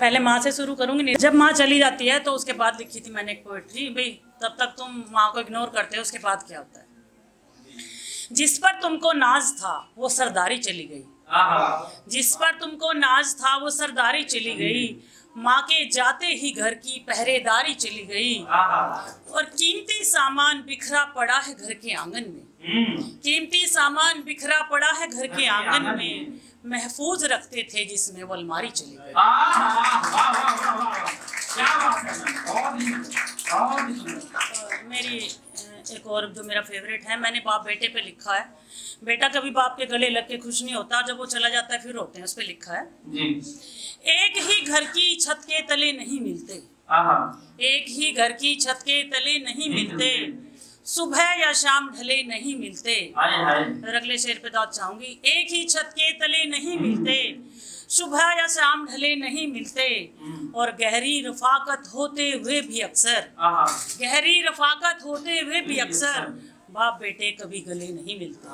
पहले माँ से शुरू करूँगी जब माँ चली जाती है तो उसके बाद लिखी थी मैंने एक पोएट्री भाई तब तक तुम माँ को इग्नोर करते हो उसके बाद क्या होता है? जिस पर तुमको नाज था वो सरदारी चली गई। जिस पर तुमको नाज था वो सरदारी चली गई। माँ के जाते ही घर की पहरेदारी चली गई। और कीमती सामान बिखरा पड़ा है घर के आँगन में। कीमती सामान बिखरा पड़ा है घर के आँगन में। महफूज रखते थे जिसमें वो अलमारी चली गई। मेरी एक और जो मेरा फेवरेट है मैंने बाप बेटे पे लिखा है। बेटा कभी बाप के गले लग के खुश नहीं होता जब वो चला जाता है फिर रोते हैं उस पर लिखा है। एक ही घर की छत के तले नहीं मिलते। एक ही घर की छत के तले नहीं मिलते। सुबह या शाम ढले नहीं मिलते। अगले शेर पे दाद चाहूँगी एक ही छत के तले नहीं मिलते। सुबह या शाम ढले नहीं मिलते। और गहरी रफाकत होते हुए भी अक्सर। गहरी रफाकत होते हुए भी अक्सर बाप बेटे कभी गले नहीं मिलते।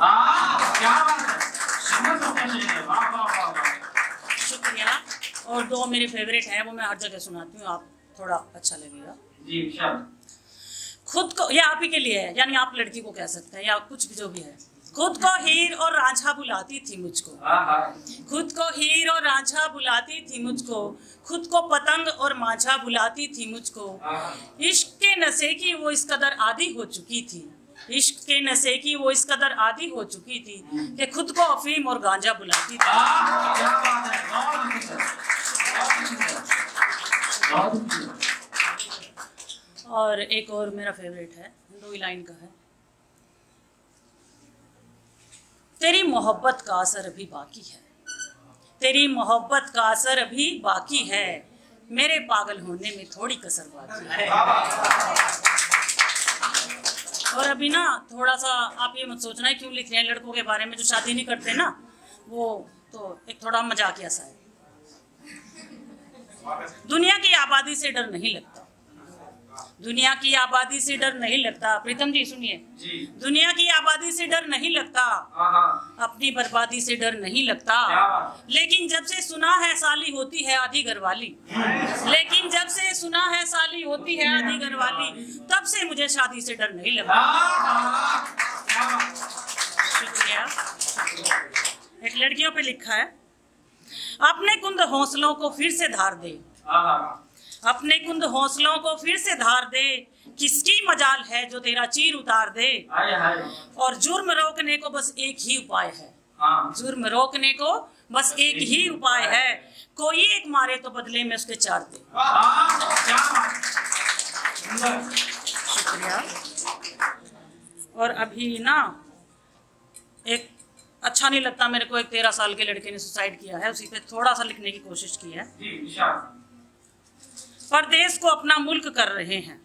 शुक्रिया। और दो मेरे फेवरेट हैं वो मैं हर जगह सुनाती हूँ आप थोड़ा अच्छा लगेगा। खुद को ये आप ही के लिए है यानी आप लड़की को कह सकते हैं या कुछ भी जो भी है। खुद को हीर और राझा बुलाती थी मुझको। खुद को हीर और राझा बुलाती थी मुझको। खुद को पतंग और मांझा बुलाती थी मुझको। इश्क के नशे की वो इस कदर आदि हो चुकी थी। इश्क के नशे की वो इस कदर आदि हो चुकी थी कि खुद को अफीम और गांजा बुलाती थी। और एक और मेरा फेवरेट है, दो लाइन का है। तेरी मोहब्बत का असर अभी बाकी है। तेरी मोहब्बत का असर अभी बाकी है। मेरे पागल होने में थोड़ी कसर बाकी है। और अभी ना थोड़ा सा आप ये मत सोचना है, क्यों लिख रहे हैं लड़कों के बारे में जो शादी नहीं करते ना, वो तो एक थोड़ा मजाकिया सा है। दुनिया की आबादी से डर नहीं लगता। दुनिया की आबादी से डर नहीं लगता। प्रीतम जी सुनिए। दुनिया की आबादी से डर नहीं लगता। अपनी बर्बादी से डर नहीं लगता। लेकिन जब से सुना है साली होती है आधी घरवाली। लेकिन जब से सुना है साली होती है आधी घरवाली तब से मुझे शादी से डर नहीं लगता। शुक्रिया। एक लड़कियों पे लिखा है अपने कुंद हौसलों को फिर से धार दे। अपने कुंद हौसलों को फिर से धार दे। किसकी मजाल है जो तेरा चीर उतार दे? और जुर्म रोकने को बस एक ही उपाय है। जुर्म रोकने को बस एक ही उपाय है। कोई एक मारे तो बदले में उसके चार दे। शुक्रिया। और अभी ना एक अच्छा नहीं लगता मेरे को एक तेरह साल के लड़के ने सुसाइड किया है। उसी पे थोड़ा सा लिखने की कोशिश की है। परदेश को अपना मुल्क कर रहे हैं।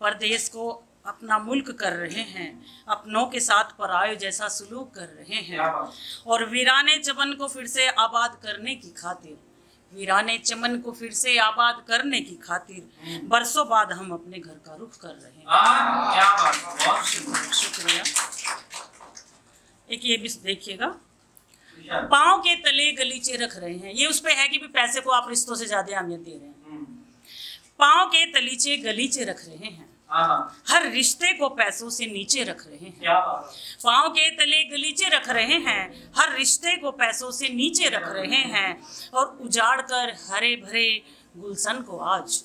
परदेश को अपना मुल्क कर रहे हैं। अपनों के साथ परायो जैसा सलूक कर रहे हैं। और वीराने चमन को फिर से आबाद करने की खातिर वीराने चमन को फिर से आबाद करने की खातिर बरसों बाद हम अपने घर का रुख कर रहे हैं। शुक्रिया। एक ये भी देखिएगा। पाँव के तले गलीचे रख रहे हैं। ये उस पर है कि भी पैसे को आप रिश्तों से ज़्यादा अहमियत दे रहे हैं। पाँव के तलीचे गलीचे रख रहे हैं। हर रिश्ते को पैसों से नीचे रख रहे हैं। पाँव के तले गलीचे रख रहे हैं हर रिश्ते को पैसों से नीचे रख रहे हैं। और उजाड़ कर हरे भरे गुलशन को आज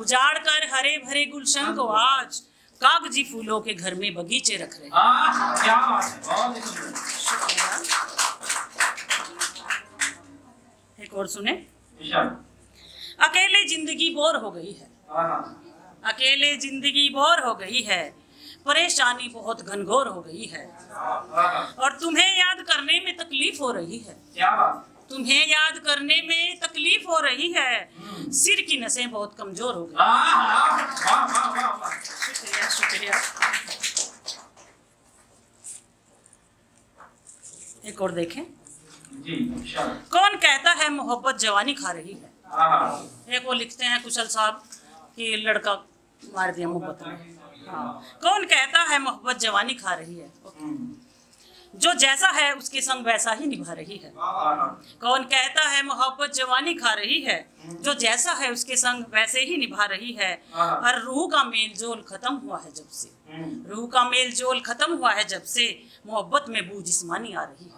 उजाड़ कर हरे भरे गुलशन को आज कागज़ी फूलों के घर में बगीचे रख रहे हैं। एक और सुने। अकेले ज़िंदगी बोर हो गई है। अकेले ज़िंदगी बोर हो गई है। परेशानी बहुत घनघोर हो गई है। और तुम्हें याद करने में तकलीफ़ हो रही है। तुम्हें याद करने में तकलीफ़ हो रही है। सिर की नसें बहुत कमज़ोर हो गई। शुक्रिया शुक्रिया। एक और देखें। कौन कहता है मोहब्बत जवानी खा रही है? एक वो लिखते हैं कुशल साहब कि लड़का मार दिया मोहब्बत में। हाँ। कौन कहता है मोहब्बत जवानी खा रही है? जो जैसा है उसके संग वैसा ही निभा रही है। कौन कहता है मोहब्बत जवानी खा रही है? जो जैसा है उसके संग वैसे ही निभा रही है। और रूह का मेल जोल खत्म हुआ है जब से। रूह का मेल जोल खत्म हुआ है जब से मोहब्बत में बू जिस्मानी आ रही है।